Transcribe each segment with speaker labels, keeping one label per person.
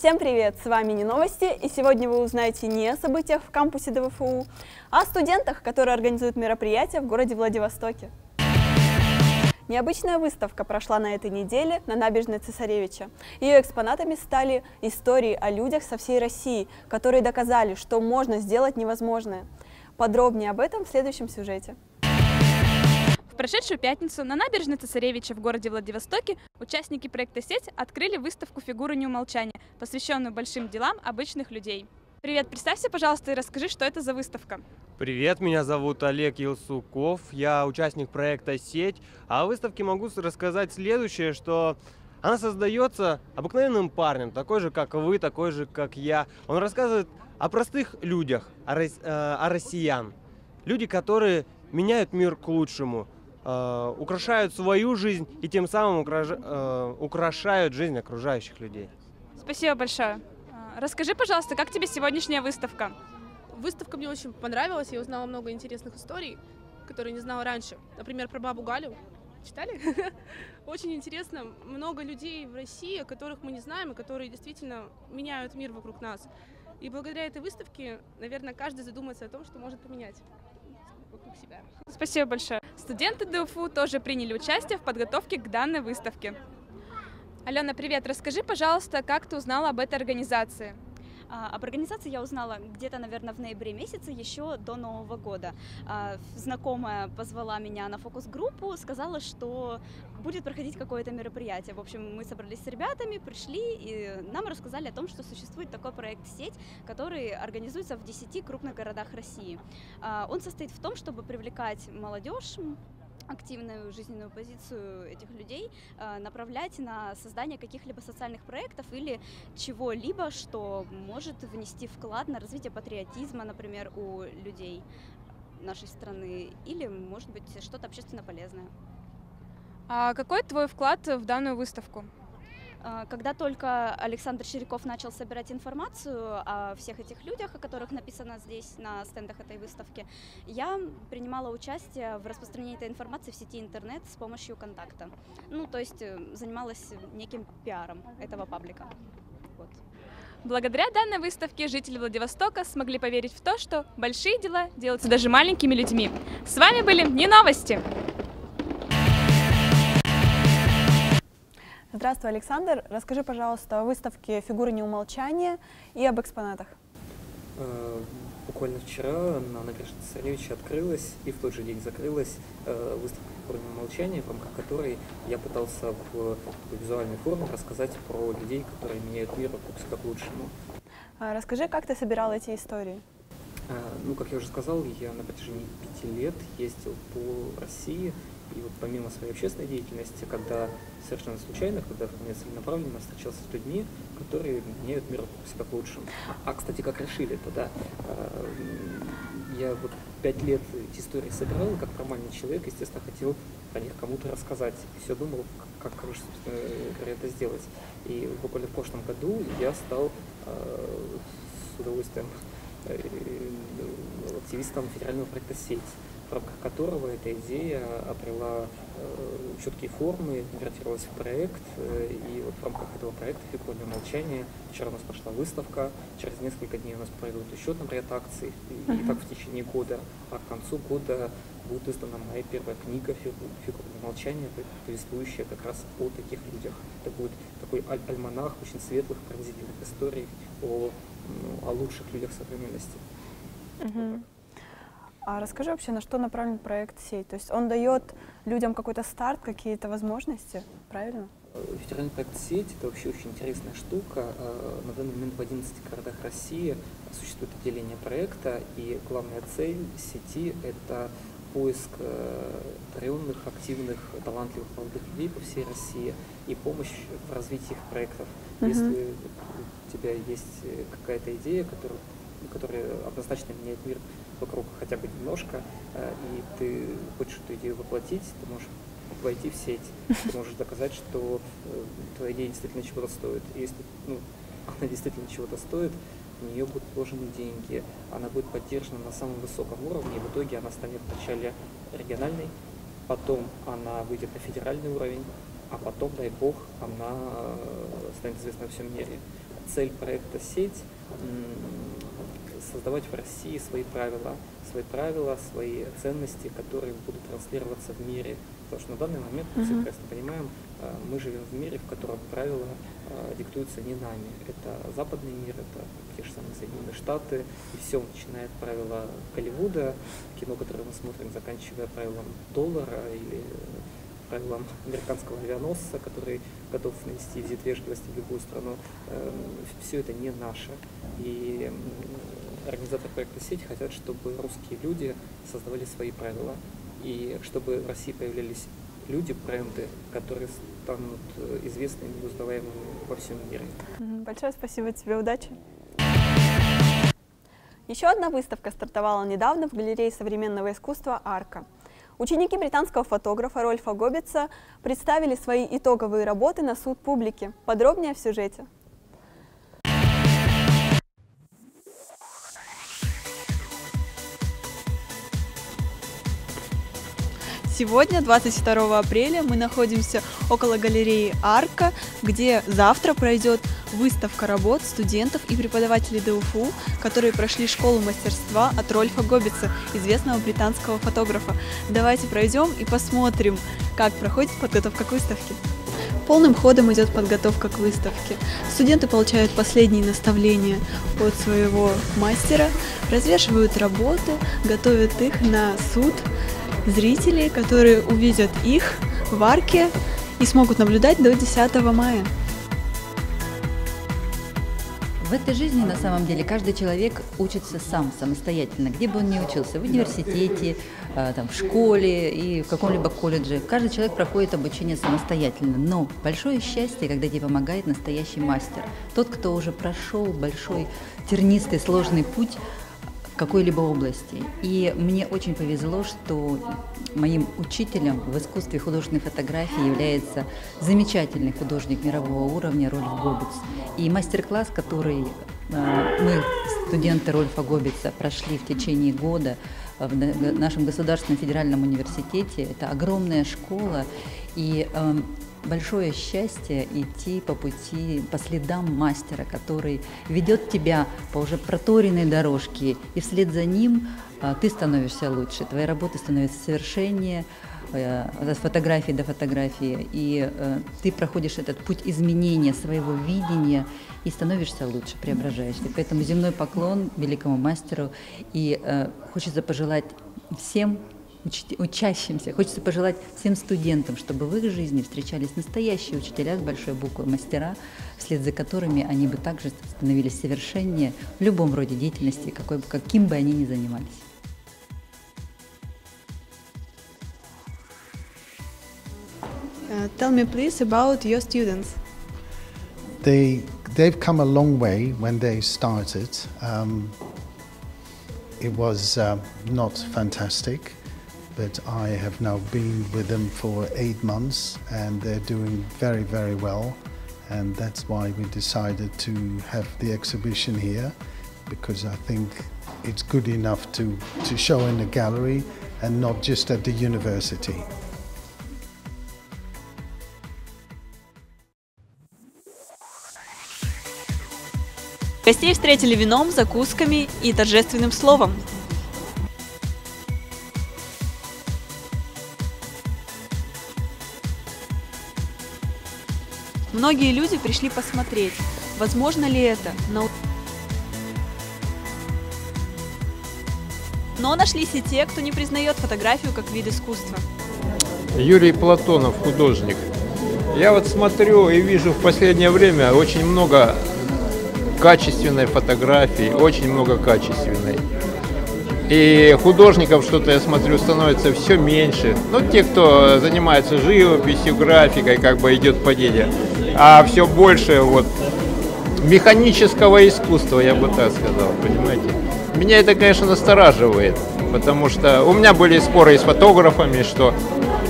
Speaker 1: Всем привет! С вами не новости, и сегодня вы узнаете не о событиях в кампусе ДВФУ, а о студентах, которые организуют мероприятия в городе Владивостоке. Необычная выставка прошла на этой неделе на набережной Цесаревича. Ее экспонатами стали истории о людях со всей России, которые доказали, что можно сделать невозможное. Подробнее об этом в следующем сюжете
Speaker 2: прошедшую пятницу на набережной Цесаревича в городе Владивостоке участники проекта «Сеть» открыли выставку «Фигуры неумолчания», посвященную большим делам обычных людей. Привет, представься, пожалуйста, и расскажи, что это за выставка.
Speaker 3: Привет, меня зовут Олег Елсуков, я участник проекта «Сеть», а о выставке могу рассказать следующее, что она создается обыкновенным парнем, такой же, как вы, такой же, как я. Он рассказывает о простых людях, о, э, о россиян. Люди, которые меняют мир к лучшему – э, украшают свою жизнь и тем самым украш, э, украшают жизнь окружающих людей.
Speaker 2: Спасибо большое. А, расскажи, пожалуйста, как тебе сегодняшняя выставка?
Speaker 4: Выставка мне очень понравилась, я узнала много интересных историй, которые не знала раньше. Например, про бабу Галю. Читали? Очень интересно. Много людей в России, которых мы не знаем, и которые действительно меняют мир вокруг нас. И благодаря этой выставке, наверное, каждый задумается о том, что может поменять вокруг себя.
Speaker 2: Спасибо большое. Студенты ДУФУ тоже приняли участие в подготовке к данной выставке. Алена, привет. Расскажи, пожалуйста, как ты узнала об этой организации?
Speaker 5: А, об организации я узнала где-то, наверное, в ноябре месяце, еще до Нового года. А, знакомая позвала меня на фокус-группу, сказала, что будет проходить какое-то мероприятие. В общем, мы собрались с ребятами, пришли, и нам рассказали о том, что существует такой проект «Сеть», который организуется в 10 крупных городах России. А, он состоит в том, чтобы привлекать молодежь, активную жизненную позицию этих людей э, направлять на создание каких-либо социальных проектов или чего-либо, что может внести вклад на развитие патриотизма, например, у людей нашей страны, или, может быть, что-то общественно полезное.
Speaker 2: А какой твой вклад в данную выставку?
Speaker 5: А, когда только Александр Ширяков начал собирать информацию о всех этих людях, о которых написано здесь на стендах этой выставки, я принимала участие в распространении этой информации в сети интернет с помощью контакта. Ну, то есть э, занималась неким пиаром этого паблика. Вот.
Speaker 2: Благодаря данной выставке жители Владивостока смогли поверить в то, что большие дела делаются даже маленькими людьми. С вами были Не Новости!
Speaker 1: Здравствуй, Александр. Расскажи, пожалуйста, о выставке «Фигуры неумолчания» и об экспонатах.
Speaker 6: Э, буквально вчера на набережной Царевича открылась и в тот же день закрылась э, выставка «Фигуры неумолчания», в рамках которой я пытался в визуальной форме рассказать про людей, которые меняют мир вокруг к лучшему.
Speaker 1: А расскажи, как ты собирал эти истории?
Speaker 6: Э, ну, как я уже сказал, я на протяжении пяти лет ездил по России, и вот помимо своей общественной деятельности, когда совершенно случайно, когда вполне целенаправленно встречался с людьми, которые меняют мир вокруг себя к лучшему. А, кстати, как решили это, да, э, я вот пять лет эти истории собирал, как нормальный человек, естественно, хотел о них кому-то рассказать. Все думал, как, как говоря, это сделать. И буквально в прошлом году я стал э, с удовольствием э, активистом федерального проекта «Сеть», в рамках которого эта идея обрела э, четкие формы, конвертировалась в проект, э, и вот в рамках этого проекта «Фигурное молчание» вчера у нас прошла выставка, через несколько дней у нас пройдут еще там ряд акций, и, и так в течение года, а к концу года будет издана моя первая книга «Фигурное молчание», повествующая как раз о таких людях. Это будет такой аль альманах очень светлых, пронзительных историй о, ну, о лучших людях современности.
Speaker 1: Угу. А расскажи вообще, на что направлен проект «Сеть»? То есть он дает людям какой-то старт, какие-то возможности, правильно?
Speaker 6: Федеральный проект «Сеть» — это вообще очень интересная штука. А, на данный момент в 11 городах России существует отделение проекта, и главная цель сети — это поиск э, одаренных, активных, талантливых молодых людей по всей России и помощь в развитии их проектов. Uh-huh. Если у тебя есть э, какая-то идея, которая, которая однозначно меняет мир вокруг хотя бы немножко, э, и ты хочешь эту идею воплотить, ты можешь войти в сеть, ты можешь доказать, что э, твоя идея действительно чего-то стоит. И если ну, она действительно чего-то стоит, в нее будут вложены деньги, она будет поддержана на самом высоком уровне, и в итоге она станет вначале региональной, потом она выйдет на федеральный уровень, а потом, дай бог, она э, станет известна во всем мире. цель проекта «Сеть» создавать в России свои правила, свои правила, свои ценности, которые будут транслироваться в мире. Потому что на данный момент, мы все прекрасно понимаем, э, мы живем в мире, в котором правила э, диктуются не нами. Это западный мир, это те же самые Соединенные Штаты, и все, начиная от правила Голливуда, кино, которое мы смотрим, заканчивая правилом доллара или правилам американского авианосца, который готов нанести визит вежливости в любую страну, эм, все это не наше. И организаторы проекта «Сеть» хотят, чтобы русские люди создавали свои правила, и чтобы в России появлялись люди, бренды, которые станут э, известными и узнаваемыми во всем мире.
Speaker 1: Большое спасибо тебе, удачи! Еще одна выставка стартовала недавно в галерее современного искусства «Арка». Ученики британского фотографа Рольфа Гоббитса представили свои итоговые работы на суд публики. Подробнее в сюжете. Сегодня, 22 апреля, мы находимся около галереи Арка, где завтра пройдет выставка работ студентов и преподавателей ДУФУ, которые прошли школу мастерства от Рольфа Гоббица, известного британского фотографа. Давайте пройдем и посмотрим, как проходит подготовка к выставке. Полным ходом идет подготовка к выставке. Студенты получают последние наставления от своего мастера, развешивают работы, готовят их на суд, зрителей, которые увидят их в арке и смогут наблюдать до 10 мая.
Speaker 5: В этой жизни на самом деле каждый человек учится сам, самостоятельно, где бы он ни учился, в университете, э, там, в школе и в каком-либо колледже. Каждый человек проходит обучение самостоятельно, но большое счастье, когда тебе помогает настоящий мастер. Тот, кто уже прошел большой тернистый, сложный путь, какой-либо области. И мне очень повезло, что моим учителем в искусстве художественной фотографии является замечательный художник мирового уровня Рольф Гоббитс. И мастер-класс, который э, мы, студенты Рольфа Гоббитса, прошли в течение года в нашем государственном федеральном университете, это огромная школа, и эм, большое счастье идти по пути, по следам мастера, который ведет тебя по уже проторенной дорожке, и вслед за ним а, ты становишься лучше, твои работы становятся совершеннее, э, от фотографии до фотографии, и э, ты проходишь этот путь изменения своего видения и становишься лучше, преображаешься. Поэтому земной поклон великому мастеру, и э, хочется пожелать всем учащимся. Хочется пожелать всем студентам, чтобы в их жизни встречались настоящие учителя с большой буквы, мастера, вслед за которыми они бы также становились совершеннее в любом роде деятельности, какой, каким бы они ни занимались.
Speaker 1: Uh, tell me please about your students.
Speaker 7: They, they've come a long way when they started. Um, it was uh, not fantastic. but I have now been with them for eight months and they're doing very, very well. And that's why we decided to have the exhibition here because I think it's good enough to, to show in the gallery and not just at the university.
Speaker 1: Гостей встретили вином, закусками и торжественным словом. Многие люди пришли посмотреть, возможно ли это. Но, Но нашлись и те, кто не признает фотографию как вид искусства.
Speaker 8: Юрий Платонов, художник. Я вот смотрю и вижу в последнее время очень много качественной фотографии, очень много качественной. И художников что-то, я смотрю, становится все меньше. Ну, те, кто занимается живописью, графикой, как бы идет падение. А все больше вот механического искусства, я бы так сказал, понимаете. Меня это, конечно, настораживает, потому что у меня были споры с фотографами, что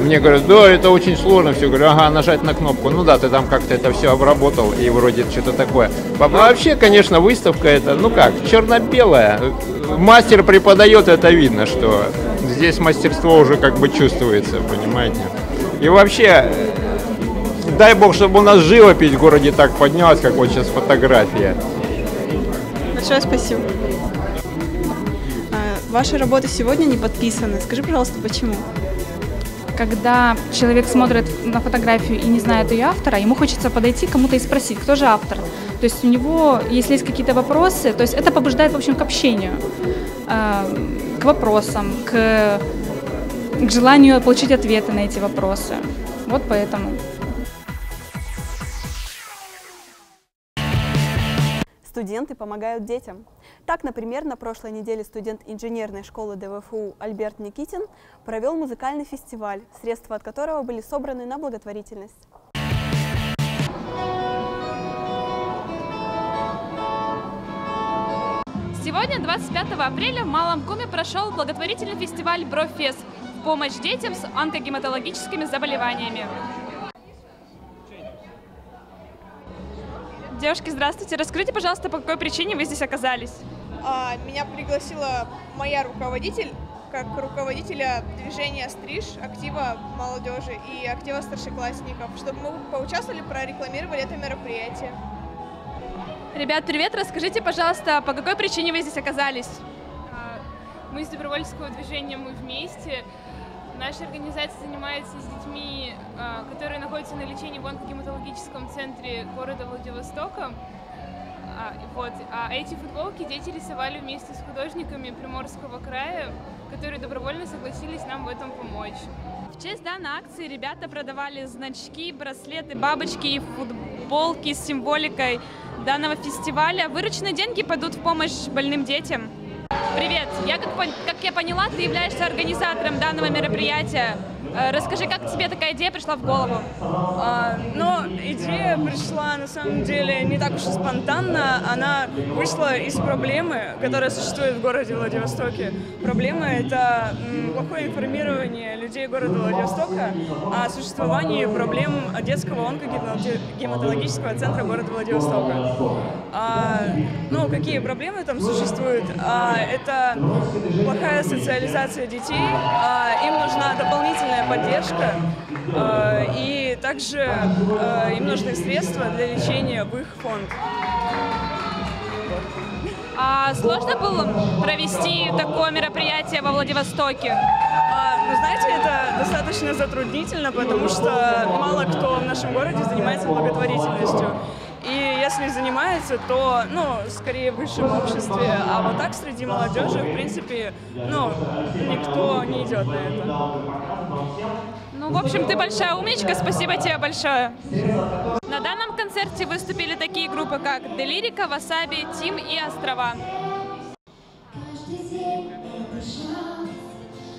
Speaker 8: мне говорят, да, это очень сложно, все, говорю, ага, нажать на кнопку, ну да, ты там как-то это все обработал, и вроде что-то такое. А вообще, конечно, выставка это, ну как, черно-белая, мастер преподает, это видно, что здесь мастерство уже как бы чувствуется, понимаете. И вообще, дай бог, чтобы у нас живопись в городе так поднялась, как вот сейчас фотография.
Speaker 1: Большое спасибо. Ваши работы сегодня не подписаны. Скажи, пожалуйста, почему?
Speaker 9: Когда человек смотрит на фотографию и не знает ее автора, ему хочется подойти к кому-то и спросить, кто же автор. То есть у него, если есть какие-то вопросы, то есть это побуждает, в общем, к общению, э, к вопросам, к, к желанию получить ответы на эти вопросы. Вот поэтому.
Speaker 1: Студенты помогают детям. Так, например, на прошлой неделе студент инженерной школы ДВФУ Альберт Никитин провел музыкальный фестиваль, средства от которого были собраны на благотворительность.
Speaker 2: Сегодня, 25 апреля, в Малом Куме прошел благотворительный фестиваль «Брофест» в помощь детям с онкогематологическими заболеваниями. Девушки, здравствуйте. Расскажите, пожалуйста, по какой причине вы здесь оказались?
Speaker 10: А, Меня пригласила моя руководитель, как руководителя движения «Стриж», актива молодежи и актива старшеклассников, чтобы мы поучаствовали, прорекламировали это мероприятие.
Speaker 2: Ребят, привет. Расскажите, пожалуйста, по какой причине вы здесь оказались?
Speaker 11: А, Мы из добровольческого движения «Мы вместе». Наша организация занимается с детьми, а, которые находятся на лечении в онкогематологическом центре города Владивостока. А, Вот. А эти футболки дети рисовали вместе с художниками Приморского края, которые добровольно согласились нам в этом помочь.
Speaker 2: В честь данной акции ребята продавали значки, браслеты, бабочки и футболки с символикой данного фестиваля. Вырученные деньги пойдут в помощь больным детям. Привет! Я, как, как я поняла, ты являешься организатором данного мероприятия. Э, Расскажи, как тебе такая идея пришла в голову?
Speaker 12: А, но идея пришла на самом деле не так уж и спонтанно. Она вышла из проблемы, которая существует в городе Владивостоке. Проблема — это плохое информирование людей города Владивостока о существовании проблем детского онкогематологического центра города Владивостока. А, ну, какие проблемы там существуют? А, это плохая социализация детей, а, им нужна дополнительная поддержка, а, и также а, им нужны средства для лечения в их фонд.
Speaker 2: А сложно было провести такое мероприятие во Владивостоке?
Speaker 12: А, вы знаете, это достаточно затруднительно, потому что мало кто в нашем городе занимается благотворительностью. Если занимается, то, ну, скорее в высшем обществе. А вот так среди молодежи, в принципе, ну, никто не идет на это.
Speaker 2: Ну, в общем, ты большая умничка, спасибо тебе большое. На данном концерте выступили такие группы, как Делирика, Васаби, Тим и Острова.
Speaker 13: Каждый день это шанс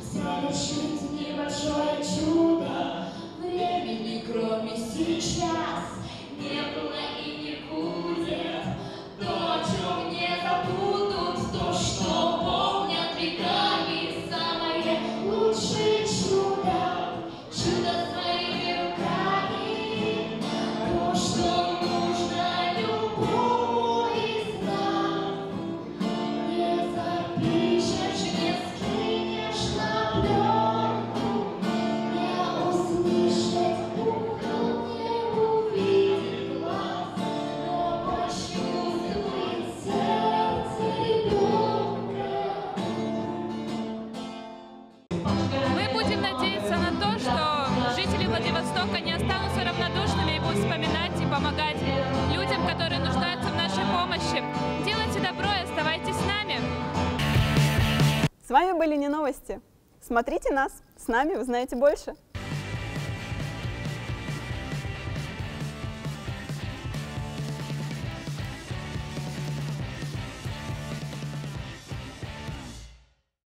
Speaker 13: совершить небольшое чудо. Времени, кроме сейчас, не было
Speaker 2: помощи. Делайте добро и оставайтесь с нами.
Speaker 1: С вами были не новости. Смотрите нас, с нами узнаете больше.